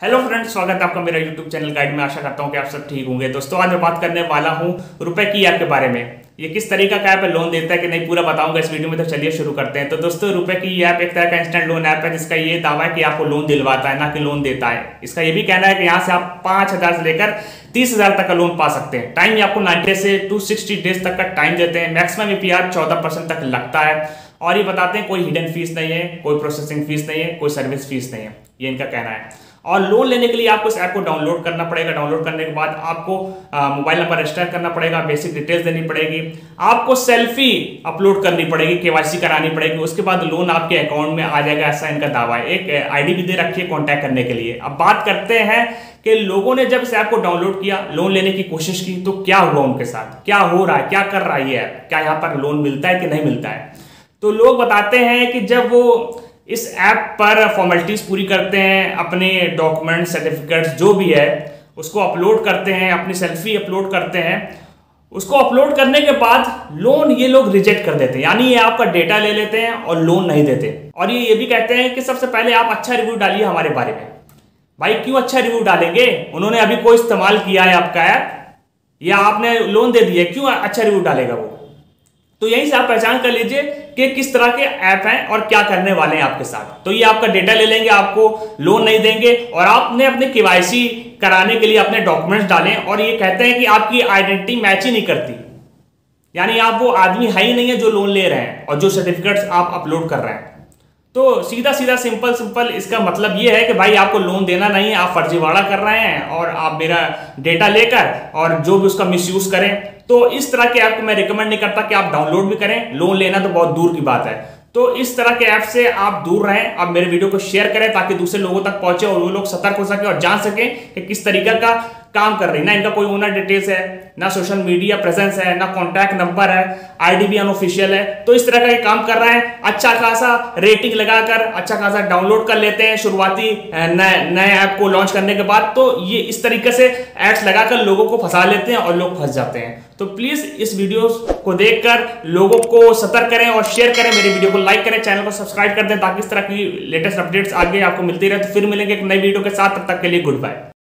Hello friends स्वागत है आपका मेरा यूट्यूब चैनल गाइड में। आशा करता हूँ कि आप सब ठीक होंगे। दोस्तों, आज मैं बात करने वाला हूँ रुपए की ऐप के बारे में। ये किस तरीका का ऐप है? लोन देता है कि नहीं? पूरा बताऊँगा इस वीडियो में तो चलिए शुरू करते हैं। तो दोस्तों, रुपए की ऐप एक तरह का इंस्टेंट लोन ऐप है, जिसका ये दावा है कि आपको लोन दिलवाता है, ना कि लोन देता है। इसका ये भी कहना है कि यहाँ से आप पाँच हज़ार से लेकर तीस हज़ार तक का लोन पा सकते हैं। टाइम आपको नाइन्टी से टू सिक्सटी डेज़ तक का टाइम देते हैं। मैक्सिमम ईपीआर चौदह परसेंट तक लगता है। और ये बताते हैं, कोई हिडन फ़ीस नहीं है, कोई प्रोसेसिंग फ़ीस नहीं है, कोई सर्विस फ़ीस नहीं है। ये इनका कहना है। और लोन लेने के लिए आपको इस ऐप को डाउनलोड करना पड़ेगा। डाउनलोड करने के बाद आपको मोबाइल नंबर रजिस्टर करना पड़ेगा। बेसिक डिटेल्स देनी पड़ेगी। आपको सेल्फी अपलोड करनी पड़ेगी। केवाईसी करानी पड़ेगी। उसके बाद लोन आपके अकाउंट में आ जाएगा। ऐसा इनका दावा। है एक आईडी भी दे रखी है कॉन्टैक्ट करने के लिए। अब बात करते हैं कि लोगों ने जब इस ऐप को डाउनलोड किया लोन लेने की कोशिश की तो क्या हुआ उनके साथ? क्या हो रहा है? क्या कर रहा है ये ऐप क्या यहाँ पर लोन मिलता है कि नहीं मिलता है? तो लोग बताते हैं कि जब वो इस ऐप पर फॉर्मेलिटीज पूरी करते हैं, अपने डॉक्यूमेंट सर्टिफिकेट्स जो भी है, उसको अपलोड करते हैं, अपनी सेल्फी अपलोड करते हैं। उसको अपलोड करने के बाद लोन ये लोग रिजेक्ट कर देते हैं। यानी ये आपका डेटा ले लेते हैं और लोन नहीं देते। और ये ये भी कहते हैं कि सबसे पहले आप अच्छा रिव्यू डालिए हमारे बारे में। भाई, क्यों अच्छा रिव्यू डालेंगे? उन्होंने अभी कोई इस्तेमाल किया है आपका ऐप? या आपने लोन दे दिया क्यों अच्छा रिव्यू डालेगा वो? तो यहीं से आप पहचान कर लीजिए कि किस तरह के ऐप हैं और क्या करने वाले हैं आपके साथ। तो ये आपका डेटा ले लेंगे, आपको लोन नहीं देंगे और आपने अपने केवाईसी कराने के लिए अपने डॉक्यूमेंट्स डालें और ये कहते हैं कि आपकी आइडेंटिटी मैच ही नहीं करती। यानी आप वो आदमी है ही नहीं है जो लोन ले रहे हैं और जो सर्टिफिकेट्स आप अपलोड कर रहे हैं। तो सीधा सीधा सिंपल सिंपल इसका मतलब ये है कि भाई आपको लोन देना नहीं है, आप फर्जीवाड़ा कर रहे हैं और आप मेरा डेटा लेकर और जो भी उसका मिसयूज करें। तो इस तरह के ऐप को मैं रिकमेंड नहीं करता कि आप डाउनलोड भी करें। लोन लेना तो बहुत दूर की बात है। तो इस तरह के ऐप से आप दूर रहें, आप मेरे वीडियो को शेयर करें ताकि दूसरे लोगों तक पहुँचे और वो लोग सतर्क हो सके और जान सकें कि किस तरीके का काम कर रही ना इनका कोई ओनर डिटेल्स है, ना सोशल मीडिया प्रेजेंस है, ना कॉन्टैक्ट नंबर है आईडी भी अनऑफिशियल है। तो इस तरह का ये काम कर रहे हैं। अच्छा खासा रेटिंग लगाकर अच्छा खासा डाउनलोड कर लेते हैं शुरुआती नए नए ऐप को लॉन्च करने के बाद। तो ये इस तरीके से एड्स लगाकर लोगों को फंसा लेते हैं और लोग फंस जाते हैं। तो प्लीज़ इस वीडियो को देखकर लोगों को सतर्क करें और शेयर करें। मेरी वीडियो को लाइक करें चैनल को सब्सक्राइब कर दें, ताकि इस तरह की लेटेस्ट अपडेट्स आगे आपको मिलती रहे। तो फिर मिलेंगे एक नई वीडियो के साथ। तब तक के लिए गुड बाय